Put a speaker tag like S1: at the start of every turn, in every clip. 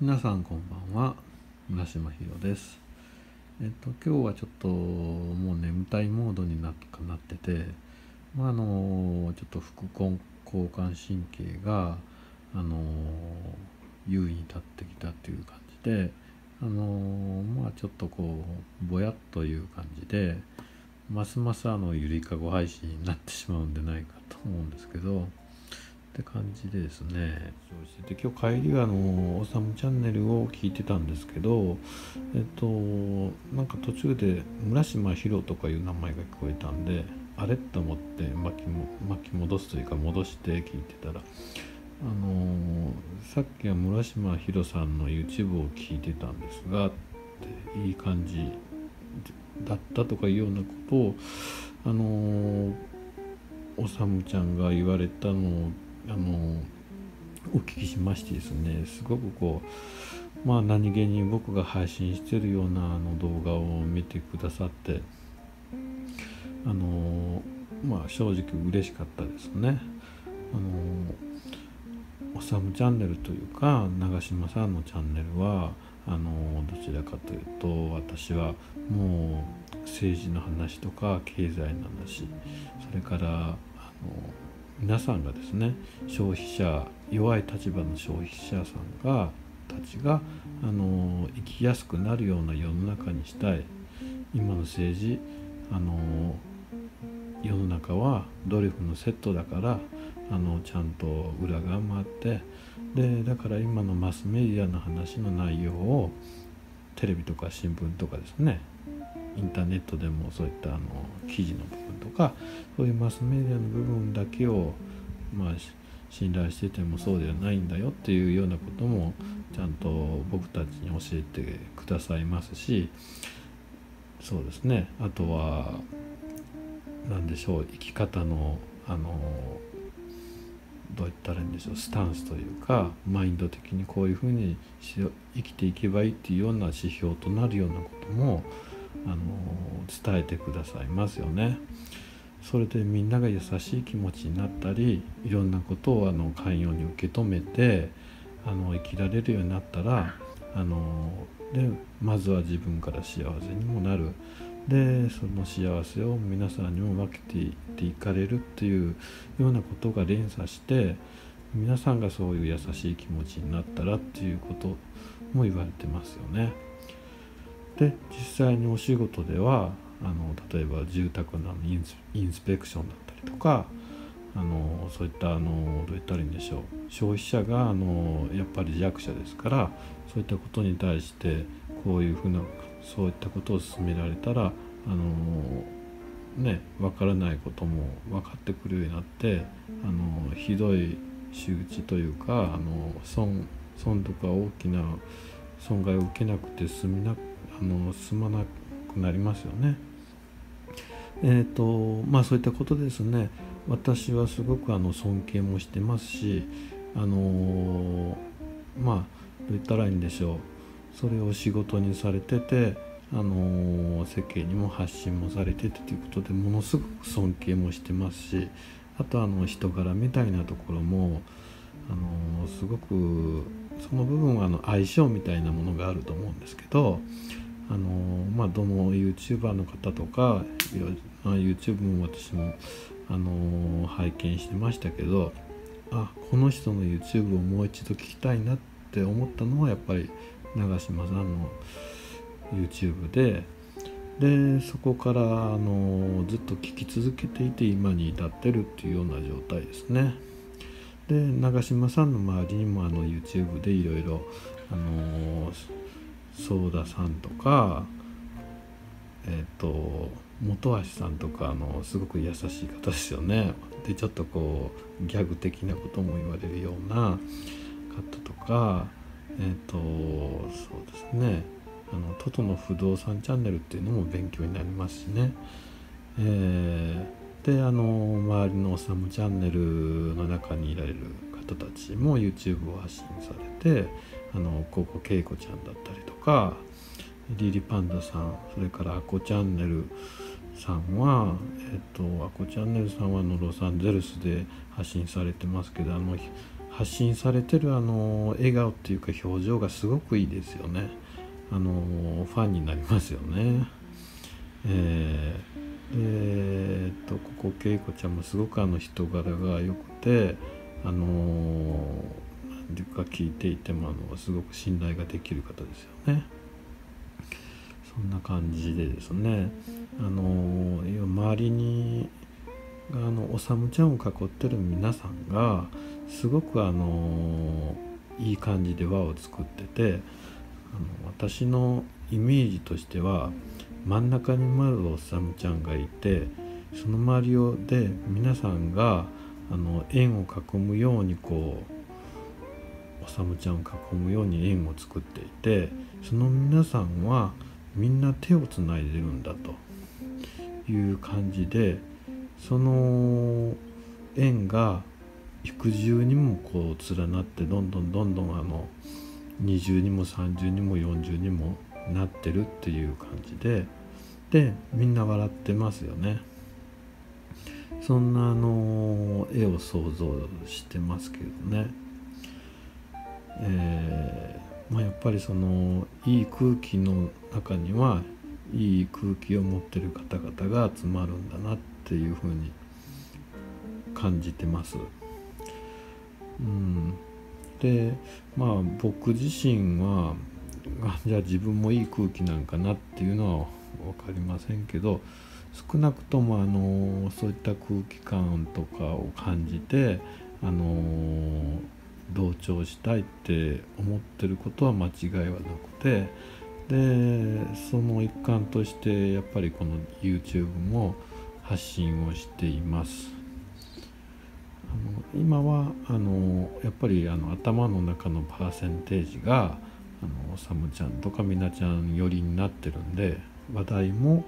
S1: 皆さんこんばんは。村島ひろです。えっと今日はちょっともう眠たいモードになっててまああのちょっと副交感神経があの優位に立ってきたっていう感じであのまあちょっとこうぼやっという感じでますますあのゆりかご配信になってしまうんでないかと思うんですけどって感じでですね。で今日帰りはあの「おさむチャンネル」を聞いてたんですけどえっとなんか途中で村島ひろとかいう名前が聞こえたんであれと思って巻き巻き戻すというか戻して聞いてたらあのさっきは村島ひろさんの YouTube を聞いてたんですがっていい感じだったとかいうようなことをあのおさむちゃんが言われたのをあのお聞きしましてですねすごくこうまあ何気に僕が配信してるようなあの動画を見てくださってあのまあ正直嬉しかったですね。あのおさむチャンネルというか長嶋さんのチャンネルはあのどちらかというと私はもう政治の話とか経済の話それからあの皆さんがですね消費者弱い立場の消費者さんがたちがあの生きやすくなるような世の中にしたい。今の政治あの世の中はドリフのセットだからあのちゃんと裏側もあってでだから今のマスメディアの話の内容をテレビとか新聞とかですねインターネットでもそういったあの記事の部分とかそういうマスメディアの部分だけをまあ信頼しててもそうではないんだよっていうようなこともちゃんと僕たちに教えてくださいますしそうですね。あとは何でしょう生き方のあのどう言ったらいいんでしょうスタンスというかマインド的にこういうふうに生きていけばいいっていうような指標となるようなこともあの伝えてくださいますよね。それでみんなが優しい気持ちになったりいろんなことをあの寛容に受け止めてあの生きられるようになったらあのでまずは自分から幸せにもなるでその幸せを皆さんにも分けていっていかれるっていうようなことが連鎖して皆さんがそういう優しい気持ちになったらっていうことも言われてますよね。で実際にお仕事ではあの例えば住宅のインスインスペクションだったりとかあのそういったあのどう言ったらいいんでしょう。消費者があのやっぱり弱者ですからそういったことに対してこういうふうなそういったことを勧められたらあのね分からないことも分かってくるようになってあのひどい仕打ちというかあの損損とか大きな損害を受けなくて済みなくあの済まなくなりますよね。えーとまあ、そういったことですね私はすごくあの尊敬もしてますしあのまあどう言ったらいいんでしょうそれを仕事にされててあの世間にも発信もされててということでものすごく尊敬もしてますしあとあの人柄みたいなところもあのすごくその部分はあの相性みたいなものがあると思うんですけどあのまあどの YouTuber の方とか YouTube も私もあの拝見してましたけどあこの人の YouTube をもう一度聞きたいなって思ったのはやっぱり長嶋さんの YouTube ででそこからあのずっと聞き続けていて今に至ってるっていうような状態ですね。で長嶋さんの周りにもあの YouTube でいろいろあのソーダさんとかえっ、ー、と本橋さんとかのすごく優しい方ですよね。でちょっとこうギャグ的なことも言われるような方とかえっ、ー、とそうですねあのトトの不動産チャンネルっていうのも勉強になりますしね。えー、であの周りのおさむチャンネルの中にいられる方たちも YouTube を発信されてあのココ恵子ちゃんだったりとかリリパンダさんそれからアコチャンネルさんは、えっと、アコチャンネルさんはのロサンゼルスで発信されてますけどあの発信されてるあの笑顔っていうか表情がすごくいいですよね。あのファンになりますよね。えー、えー、とここ恵子ちゃんもすごくあの人柄が良くてあの何ていうか聞いていてもあのすごく信頼ができる方ですよね。そんな感じでですね。あの周りにあのおさむちゃんを囲ってる皆さんがすごくあのいい感じで輪を作っててあの私のイメージとしては真ん中にまずおさむちゃんがいてその周りをで皆さんがあの円を囲むようにこうおさむちゃんを囲むように円を作っていてその皆さんはみんな手をつないでるんだという感じでその円が幾重にもこう連なってどんどんどんどんあの二重にも三重にも四重にもなってるっていう感じででみんな笑ってますよね。そんなあの絵を想像してますけどね。っぱりそのいい空気の中にはいい空気を持ってる方々が集まるんだなっていうふうに感じてます。うん、でまあ僕自身はじゃあ自分もいい空気なんかなっていうのは分かりませんけど少なくともあのそういった空気感とかを感じてあの同調したいって思ってることは間違いはなくてでその一環としてやっぱりこの YouTube も発信をしています。あの今はあのやっぱりあの頭の中のパーセンテージがあのサムちゃんとかみなちゃん寄りになってるんで話題も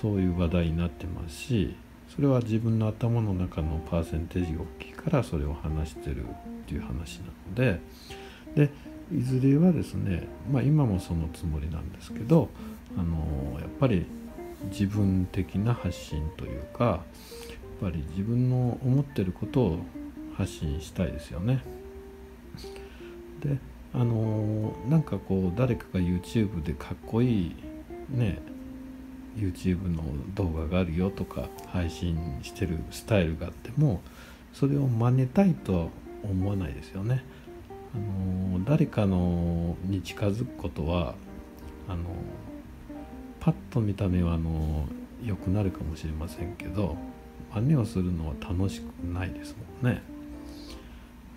S1: そういう話題になってますしそれは自分の頭の中のパーセンテージが大きいからそれを話してるっていう話なのででいずれはですねまあ今もそのつもりなんですけどあのやっぱり自分的な発信というかやっぱり自分の思ってることを発信したいですよね。であのなんかこう誰かが YouTube でかっこいいね YouTube の動画があるよとか配信してるスタイルがあってもそれを真似たいとは思わないですよね。あの誰かのに近づくことはあのパッと見た目はあの良くなるかもしれませんけど真似をするのは楽しくないですもんね。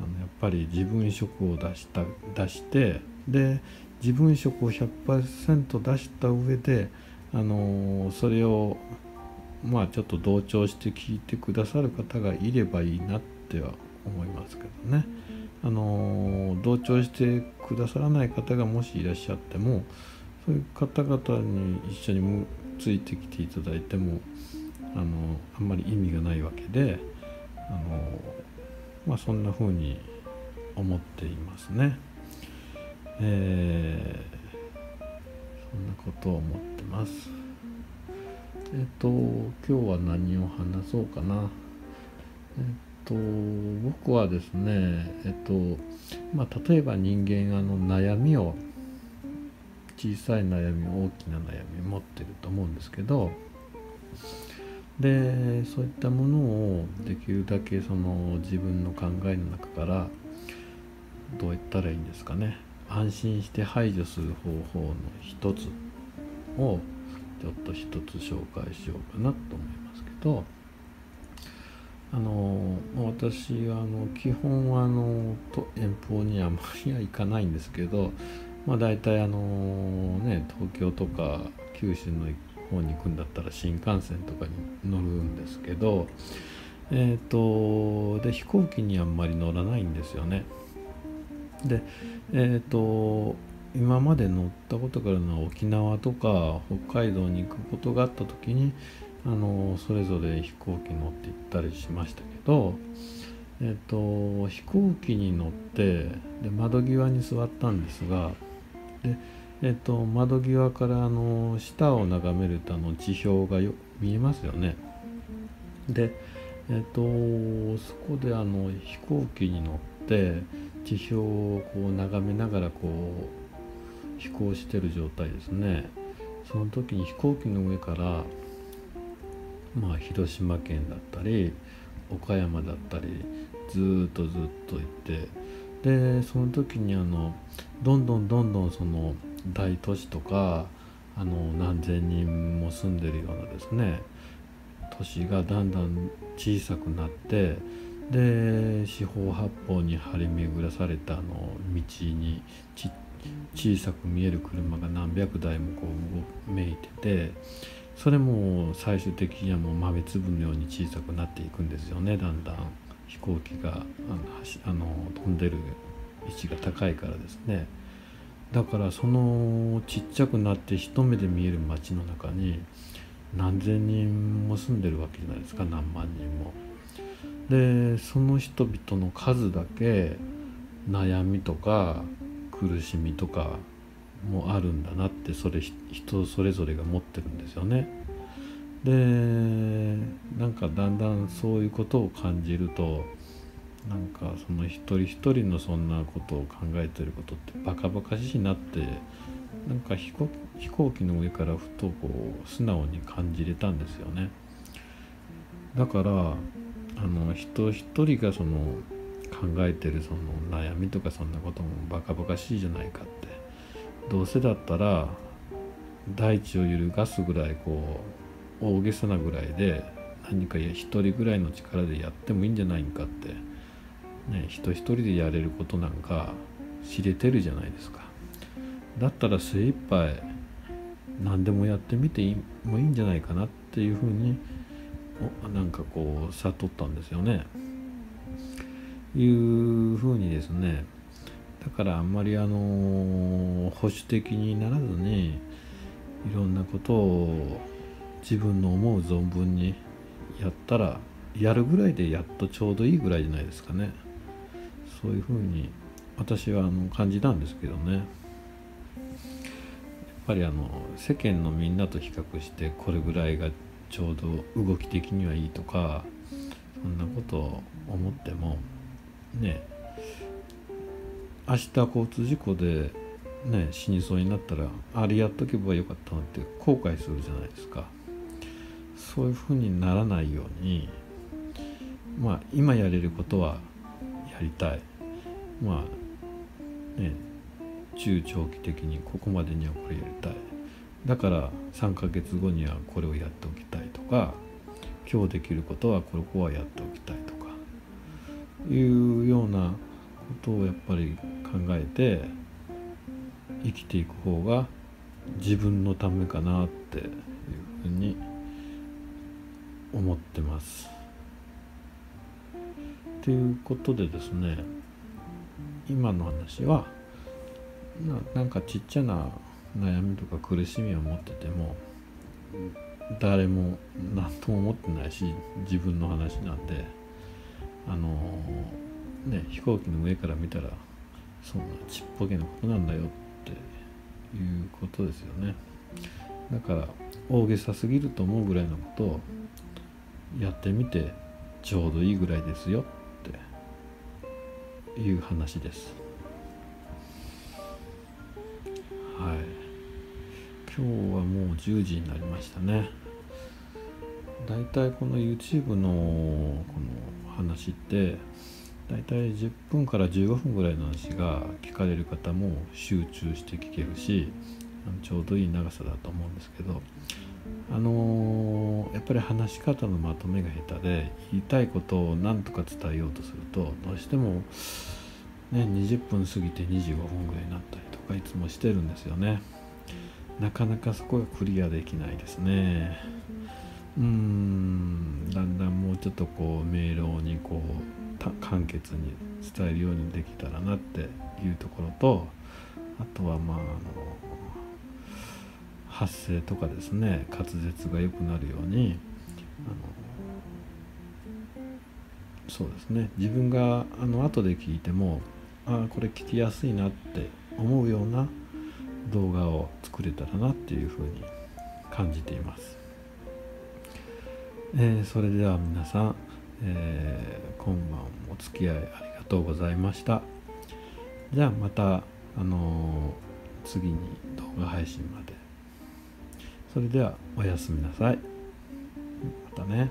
S1: あのやっぱり自分色を出した出してで自分色を100%出した上で、あのそれをまあちょっと同調して聞いてくださる方がいればいいなっては思いますけどね。あの同調してくださらない方がもしいらっしゃってもそういう方々に一緒についてきていただいてもあのあんまり意味がないわけであのまあ、そんな風に思っていますね。えー、そんなことを思ってます。えっ、と今日は何を話そうかな。えっ、と僕はですねえっ、とまあ例えば人間あの悩みを小さい悩み大きな悩み持ってると思うんですけどでそういったものをできるだけその自分の考えの中からどう言ったらいいんですかね安心して排除する方法の一つをちょっと一つ紹介しようかなと思いますけどあの私はあの基本はあのと遠方にはあまりは行かないんですけど、まあ、大体あのね東京とか九州の方に行くんだったら新幹線とかに乗るんですけどえっ、ー、とで飛行機にあんまり乗らないんですよね。でえっ、ー、と今まで乗ったことがあるのは沖縄とか北海道に行くことがあった時にあのそれぞれ飛行機乗って行ったりしましたけどえっ、ー、と飛行機に乗ってで窓際に座ったんですがでえっと、窓際からあの下を眺めるとあの地表がよ見えますよね。で、えっと、そこであの飛行機に乗っって地表をこう眺めながらこう飛行してる状態ですね。その時に飛行機の上からまあ広島県だったり岡山だったりずっとずっと行ってでその時にあのどんどんどんどんその大都市とかあの何千人も住んでるようなですね都市がだんだん小さくなってで四方八方に張り巡らされたあの道に小さく見える車が何百台もこうめいててそれも最終的にはもう豆粒のように小さくなっていくんですよねだんだん飛行機があのあの飛んでる位置が高いからですねだからそのちっちゃくなって一目で見える街の中に何千人も住んでるわけじゃないですか何万人も。でその人々の数だけ悩みとか苦しみとかもあるんだなってそれ人それぞれが持ってるんですよね。でなんかだんだんそういうことを感じるとなんかその一人一人のそんなことを考えてることってバカバカしいなってなんか飛行機の上からふとこう素直に感じれたんですよね。だからあの人一人がその考えてるその悩みとかそんなこともバカバカしいじゃないかって。どうせだったら大地を揺るがすぐらいこう大げさなぐらいで何か一人ぐらいの力でやってもいいんじゃないかって、ね、人一人でやれることなんか知れてるじゃないですか。だったら精一杯何でもやってみてもいいんじゃないかなっていうふうになんかこう悟ったんですよね。いうふうにですねだからあんまりあの保守的にならずにいろんなことを自分の思う存分にやったらやるぐらいでやっとちょうどいいぐらいじゃないですかねそういうふうに私はあの感じたんですけどねやっぱりあの世間のみんなと比較してこれぐらいがちょうど動き的にはいいとかそんなことを思ってもね明日交通事故でね死にそうになったらあれやっとけばよかったなって後悔するじゃないですか。そういうふうにならないようにまあ今やれることはやりたい。まあね中長期的にここまでにはこれやりたい。だから3ヶ月後にはこれをやっておきたいとか今日できることはここはやっておきたいとかいうようなことをやっぱり考えて生きていく方が自分のためかなっていうふうに思ってます。ということでですね今の話はななんかちっちゃな悩みとか苦しみを持ってても誰も何とも思ってないし自分の話なんであのね飛行機の上から見たらそんなちっぽけなことなんだよっていうことですよね。だから大げさすぎると思うぐらいのことをやってみてちょうどいいぐらいですよっていう話です。はい。今日はもう10時になりましたねだいたいこの YouTube のこの話ってだいたい10分から15分ぐらいの話が聞かれる方も集中して聞けるしちょうどいい長さだと思うんですけどあのー、やっぱり話し方のまとめが下手で言いたいことを何とか伝えようとするとどうしても、ね、20分過ぎて25分ぐらいになったりとかいつもしてるんですよね。なかなかそこがクリアできないですね。うん。だんだんもうちょっとこう明朗にこう簡潔に伝えるようにできたらなっていうところとあとはまああの発声とかですね滑舌が良くなるようにあのそうですね。自分があの後で聞いてもああこれ聞きやすいなって思うような動画を作れたらなっていうふうに感じています、えー、それでは皆さん、えー今晩お付き合いありがとうございました。じゃあまたあのー次に動画配信まで。それではおやすみなさい。またね。